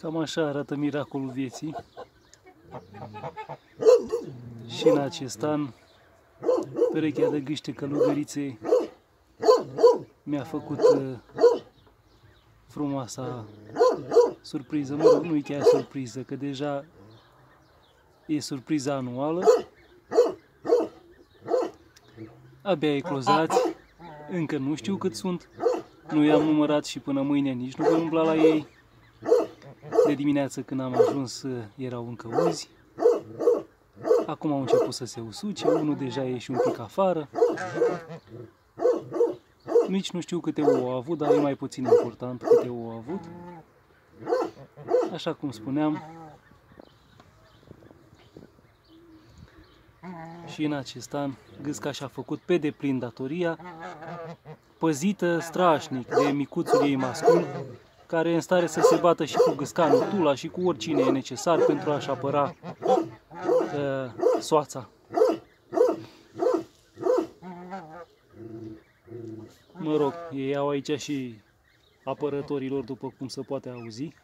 Cam așa arată miracolul vieții. Și în acest an, perechea de gâște călugăriței mi-a făcut uh, frumoasa surpriză. Mă rog, nu e chiar surpriză, că deja e surpriza anuală. Abia eclozați, încă nu știu cât sunt, nu i-am numărat și până mâine nici nu voi umbla la ei. De dimineață când am ajuns erau încă uzi. Acum au început să se usuce, unul deja e și un pic afară. Nici nu știu câte ouă au avut, dar e mai puțin important câte ouă au avut. Așa cum spuneam, și în acest an Gâsca și-a făcut pe deplin datoria, păzită strașnic de micuțul ei mascul, care e în stare să se bată și cu gâscanul, tula și cu oricine e necesar pentru a-și apăra uh, soața. Mă rog, ei au aici și apărătorilor, după cum se poate auzi.